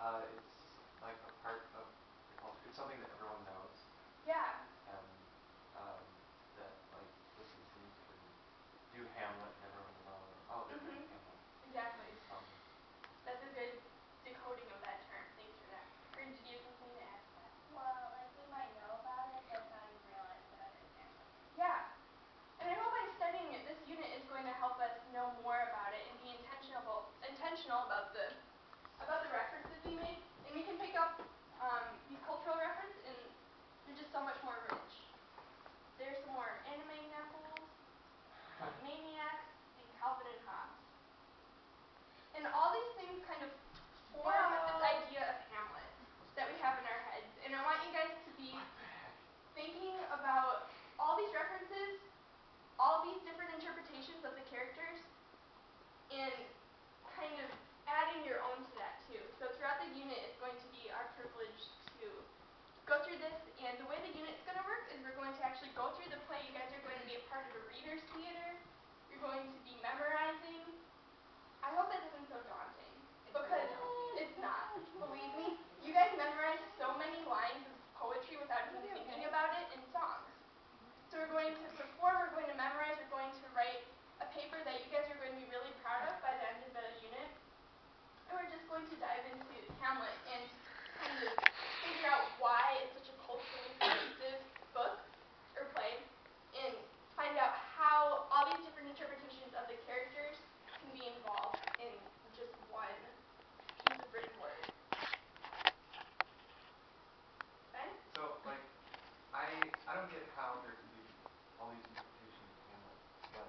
Uh, it's actually go through the play. You guys are going to be a part of a reader's theater. You're going to be members. I don't get how there can be all these interpretations of Hamlet, but